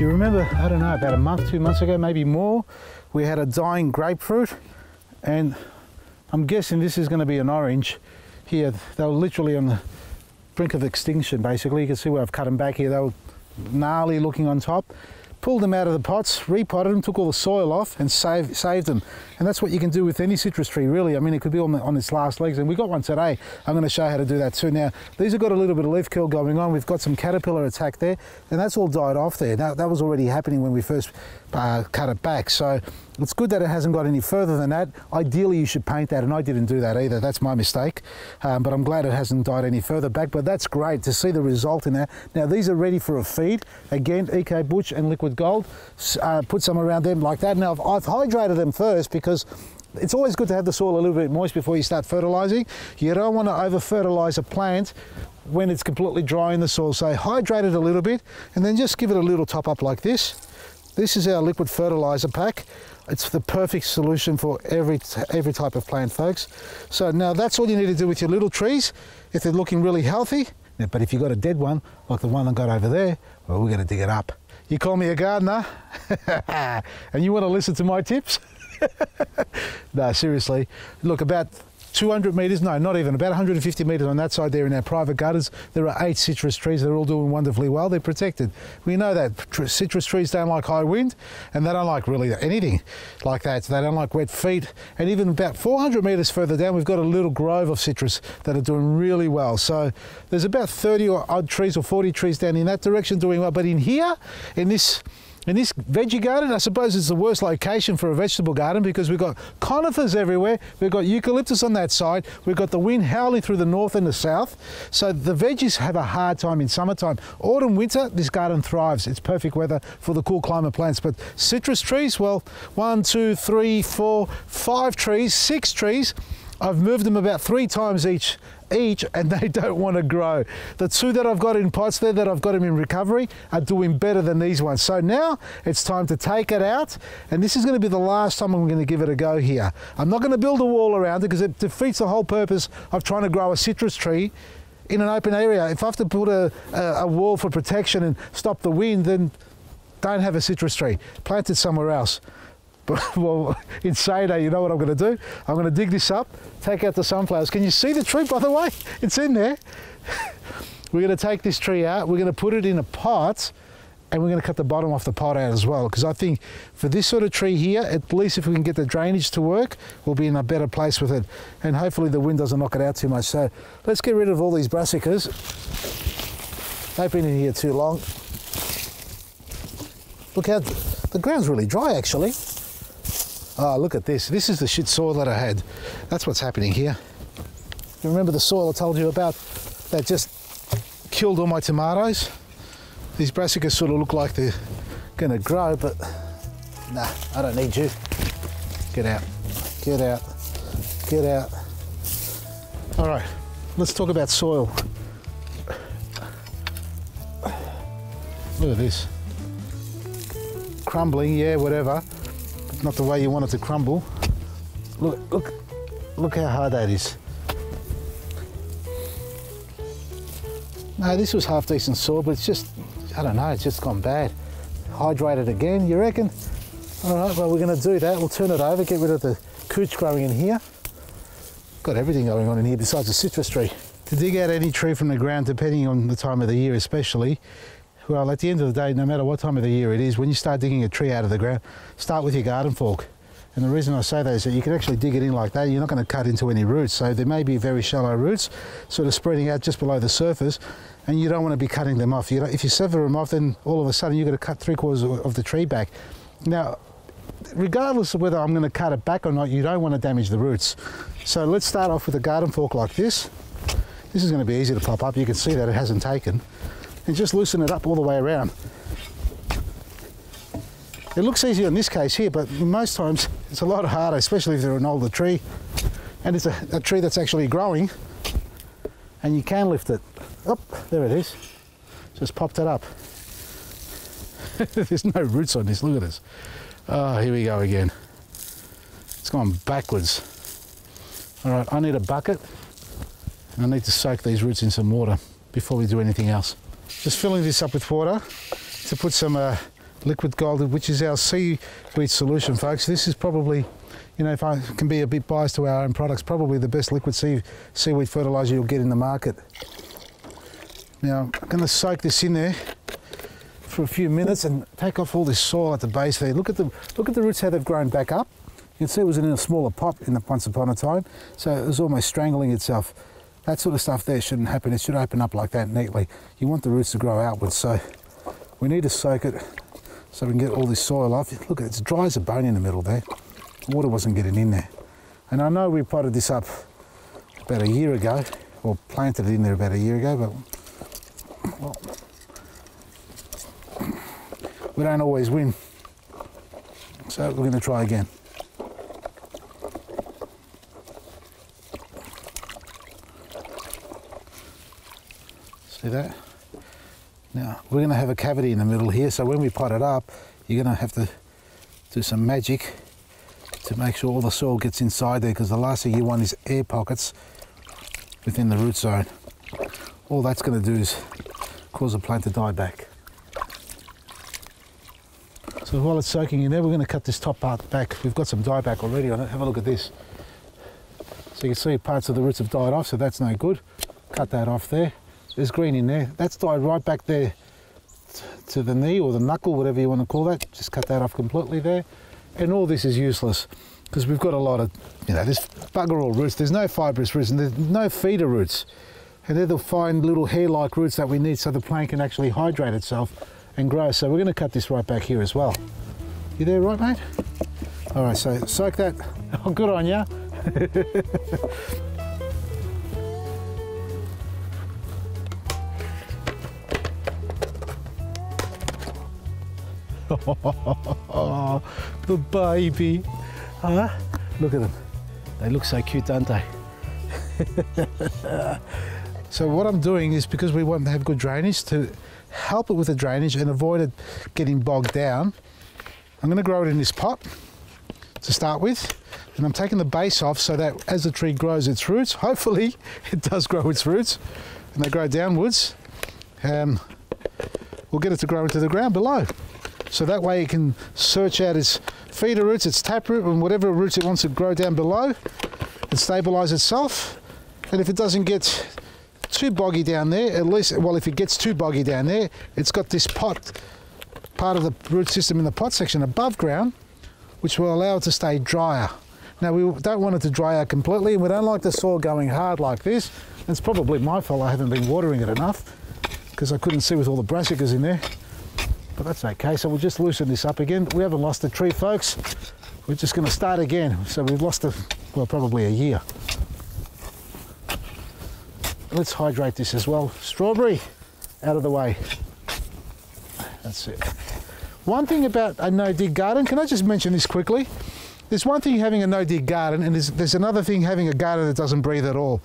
You remember, I don't know, about a month, two months ago, maybe more, we had a dying grapefruit and I'm guessing this is going to be an orange here. They were literally on the brink of extinction basically. You can see where I've cut them back here. They were gnarly looking on top pulled them out of the pots, repotted them, took all the soil off and saved, saved them. And that's what you can do with any citrus tree really. I mean it could be on, the, on its last legs and we got one today. I'm going to show you how to do that too. Now these have got a little bit of leaf curl going on. We've got some caterpillar attack there and that's all died off there. That was already happening when we first uh, cut it back. So it's good that it hasn't got any further than that. Ideally, you should paint that, and I didn't do that either. That's my mistake. Um, but I'm glad it hasn't died any further back. But that's great to see the result in that. Now, these are ready for a feed. Again, Eco Butch and Liquid Gold. Uh, put some around them like that. Now, I've, I've hydrated them first because it's always good to have the soil a little bit moist before you start fertilizing. You don't want to over fertilize a plant when it's completely dry in the soil. So hydrate it a little bit and then just give it a little top up like this. This is our liquid fertilizer pack. It's the perfect solution for every, every type of plant, folks. So now that's all you need to do with your little trees if they're looking really healthy. But if you've got a dead one, like the one I got over there, well, we're going to dig it up. You call me a gardener and you want to listen to my tips? no, seriously. Look, about 200 metres, no, not even, about 150 metres on that side there in our private gardens. There are eight citrus trees. They're all doing wonderfully well. They're protected. We know that citrus trees don't like high wind and they don't like really anything like that. They don't like wet feet. And even about 400 metres further down, we've got a little grove of citrus that are doing really well. So there's about 30 or odd trees or 40 trees down in that direction doing well. But in here, in this in this veggie garden, I suppose it's the worst location for a vegetable garden because we've got conifers everywhere. We've got eucalyptus on that side. We've got the wind howling through the north and the south. So the veggies have a hard time in summertime. Autumn, winter, this garden thrives. It's perfect weather for the cool climate plants. But citrus trees, well, one, two, three, four, five trees, six trees. I've moved them about three times each each and they don't want to grow. The two that I've got in pots there that I've got them in recovery are doing better than these ones. So now it's time to take it out and this is going to be the last time I'm going to give it a go here. I'm not going to build a wall around it because it defeats the whole purpose of trying to grow a citrus tree in an open area. If I have to put a, a, a wall for protection and stop the wind, then don't have a citrus tree. Plant it somewhere else. Well, in that, you know what I'm going to do? I'm going to dig this up, take out the sunflowers. Can you see the tree, by the way? It's in there. we're going to take this tree out. We're going to put it in a pot and we're going to cut the bottom off the pot out as well because I think for this sort of tree here at least if we can get the drainage to work we'll be in a better place with it and hopefully the wind doesn't knock it out too much so let's get rid of all these brassicas they've been in here too long look how the ground's really dry actually Oh, look at this. This is the shit soil that I had. That's what's happening here. You remember the soil I told you about that just killed all my tomatoes? These brassicas sort of look like they're going to grow, but nah, I don't need you. Get out. Get out. Get out. All right, let's talk about soil. Look at this. Crumbling, yeah, whatever not the way you want it to crumble. Look, look, look how hard that is. No, this was half decent soil, but it's just, I don't know, it's just gone bad. Hydrate it again, you reckon? All right, well, we're gonna do that. We'll turn it over, get rid of the cooch growing in here. Got everything going on in here besides a citrus tree. To dig out any tree from the ground, depending on the time of the year especially, well, at the end of the day, no matter what time of the year it is, when you start digging a tree out of the ground, start with your garden fork. And the reason I say that is that you can actually dig it in like that. You're not going to cut into any roots. So there may be very shallow roots sort of spreading out just below the surface and you don't want to be cutting them off. You if you sever them off, then all of a sudden you're going to cut three quarters of the tree back. Now, regardless of whether I'm going to cut it back or not, you don't want to damage the roots. So let's start off with a garden fork like this. This is going to be easy to pop up. You can see that it hasn't taken and just loosen it up all the way around. It looks easier in this case here, but most times it's a lot harder, especially if they're an older tree and it's a, a tree that's actually growing and you can lift it. Up, there it is. Just popped it up. There's no roots on this, look at this. Oh, here we go again. It's gone backwards. All right, I need a bucket and I need to soak these roots in some water before we do anything else. Just filling this up with water to put some uh, liquid gold, which is our seaweed solution, folks. This is probably, you know, if I can be a bit biased to our own products, probably the best liquid sea, seaweed fertilizer you'll get in the market. Now, I'm going to soak this in there for a few minutes and take off all this soil at the base there. Look at the look at the roots how they've grown back up. You can see it was in a smaller pot in the, once upon a time, so it was almost strangling itself. That sort of stuff there shouldn't happen. It should open up like that neatly. You want the roots to grow outwards, so we need to soak it so we can get all this soil off. Look, it's dry as a bone in the middle there. Water wasn't getting in there. And I know we potted this up about a year ago, or planted it in there about a year ago, but well, we don't always win. So we're going to try again. See that? Now we're going to have a cavity in the middle here, so when we pot it up, you're going to have to do some magic to make sure all the soil gets inside there because the last thing you want is air pockets within the root zone. All that's going to do is cause the plant to die back. So while it's soaking in there, we're going to cut this top part back. We've got some dieback already on it. Have a look at this. So you can see parts of the roots have died off, so that's no good. Cut that off there. There's green in there. That's died right back there to the knee or the knuckle, whatever you want to call that. Just cut that off completely there. And all this is useless because we've got a lot of, you know, there's bugger all roots. There's no fibrous roots and there's no feeder roots. And they're the fine little hair-like roots that we need so the plant can actually hydrate itself and grow. So we're going to cut this right back here as well. You there, right, mate? All right, so soak that. Oh, good on ya. the baby. Huh? Look at them. They look so cute, don't they? so what I'm doing is because we want to have good drainage to help it with the drainage and avoid it getting bogged down, I'm going to grow it in this pot to start with. And I'm taking the base off so that as the tree grows its roots, hopefully it does grow its roots and they grow downwards, um, we'll get it to grow into the ground below. So that way it can search out its feeder roots, its taproot, and whatever roots it wants to grow down below and stabilise itself. And if it doesn't get too boggy down there, at least, well, if it gets too boggy down there, it's got this pot, part of the root system in the pot section above ground, which will allow it to stay drier. Now, we don't want it to dry out completely, and we don't like the soil going hard like this. It's probably my fault I haven't been watering it enough because I couldn't see with all the brassicas in there but that's okay. So we'll just loosen this up again. We haven't lost the tree, folks. We're just going to start again. So we've lost, a, well, probably a year. Let's hydrate this as well. Strawberry, out of the way. That's it. One thing about a no-dig garden, can I just mention this quickly? There's one thing having a no-dig garden, and there's, there's another thing having a garden that doesn't breathe at all.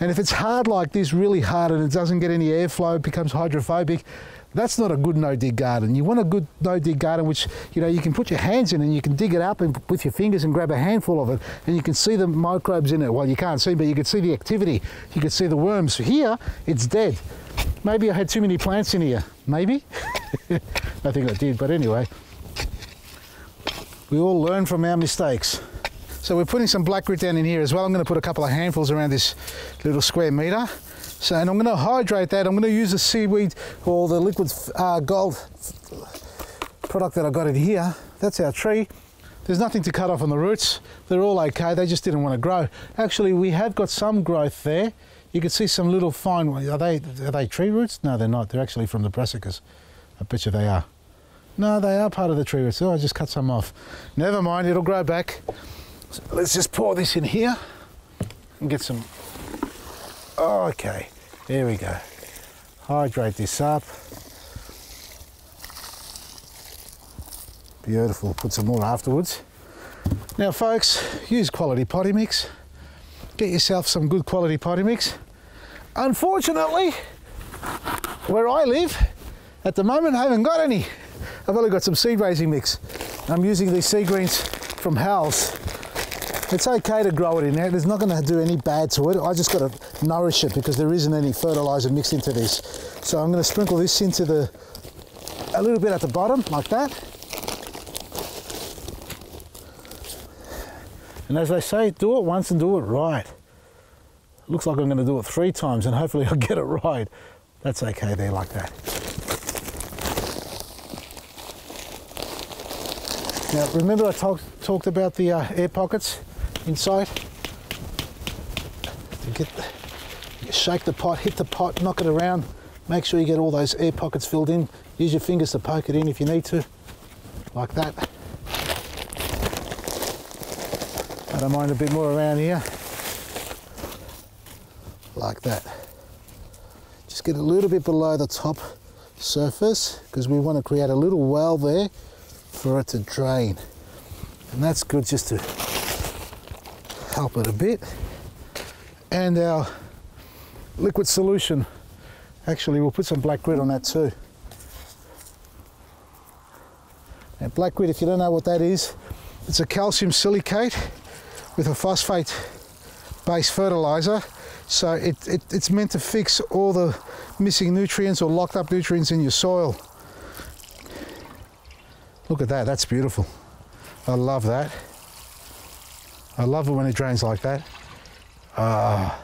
And if it's hard like this, really hard, and it doesn't get any airflow, it becomes hydrophobic, that's not a good no-dig garden. You want a good no-dig garden which, you know, you can put your hands in and you can dig it up and, with your fingers and grab a handful of it and you can see the microbes in it. Well, you can't see, but you can see the activity. You can see the worms. Here, it's dead. Maybe I had too many plants in here. Maybe. I think I did, but anyway. We all learn from our mistakes. So we're putting some black grit down in here as well. I'm going to put a couple of handfuls around this little square metre. So, and I'm going to hydrate that. I'm going to use the seaweed or the liquid uh, gold product that I got in here. That's our tree. There's nothing to cut off on the roots. They're all okay. They just didn't want to grow. Actually, we have got some growth there. You can see some little fine. Are they are they tree roots? No, they're not. They're actually from the brassicas. I bet you they are. No, they are part of the tree roots. Oh, I just cut some off. Never mind. It'll grow back. So let's just pour this in here and get some Okay, there we go. Hydrate this up. Beautiful, put some more afterwards. Now folks, use quality potting mix. Get yourself some good quality potting mix. Unfortunately, where I live, at the moment I haven't got any. I've only got some seed raising mix. I'm using these seed greens from Hal's it's okay to grow it in there. It's not going to do any bad to it. I just got to nourish it because there isn't any fertilizer mixed into this. So I'm going to sprinkle this into the a little bit at the bottom, like that. And as they say, do it once and do it right. Looks like I'm going to do it three times and hopefully I'll get it right. That's okay there like that. Now remember I talked talked about the uh, air pockets inside? To get the, shake the pot, hit the pot, knock it around, make sure you get all those air pockets filled in. Use your fingers to poke it in if you need to, like that. I don't mind a bit more around here, like that. Just get a little bit below the top surface because we want to create a little well there for it to drain. And that's good just to help it a bit. And our liquid solution, actually we'll put some black grit on that too. And black grit, if you don't know what that is, it's a calcium silicate with a phosphate based fertilizer. So it, it, it's meant to fix all the missing nutrients or locked up nutrients in your soil. Look at that, that's beautiful. I love that. I love it when it drains like that. Ah,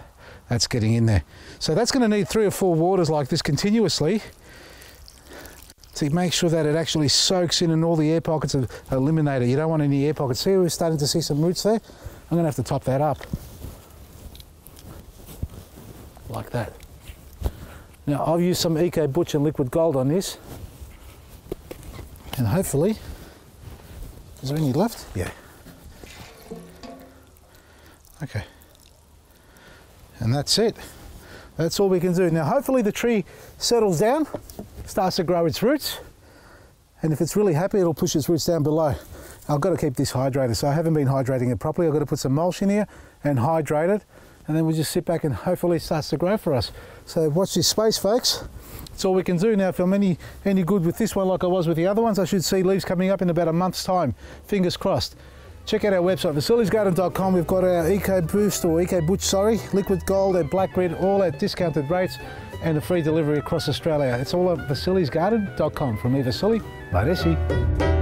that's getting in there. So that's going to need three or four waters like this continuously to make sure that it actually soaks in and all the air pockets are eliminated. You don't want any air pockets. See, we're starting to see some roots there. I'm going to have to top that up. Like that. Now I've used some Eco Butch and Liquid Gold on this. And hopefully, is there any left? Yeah. Okay. And that's it. That's all we can do. Now hopefully the tree settles down, starts to grow its roots, and if it's really happy, it'll push its roots down below. I've got to keep this hydrated, so I haven't been hydrating it properly. I've got to put some mulch in here and hydrate it, and then we'll just sit back and hopefully it starts to grow for us. So watch this space, folks. That's all we can do. Now, if I'm any, any good with this one like I was with the other ones, I should see leaves coming up in about a month's time. Fingers crossed. Check out our website, vasilisgarden.com. We've got our Eco Boost or Eco Butch, sorry, liquid gold and black grit, all at discounted rates and a free delivery across Australia. It's all at vasilisgarden.com. From me, Vasili, Baresi.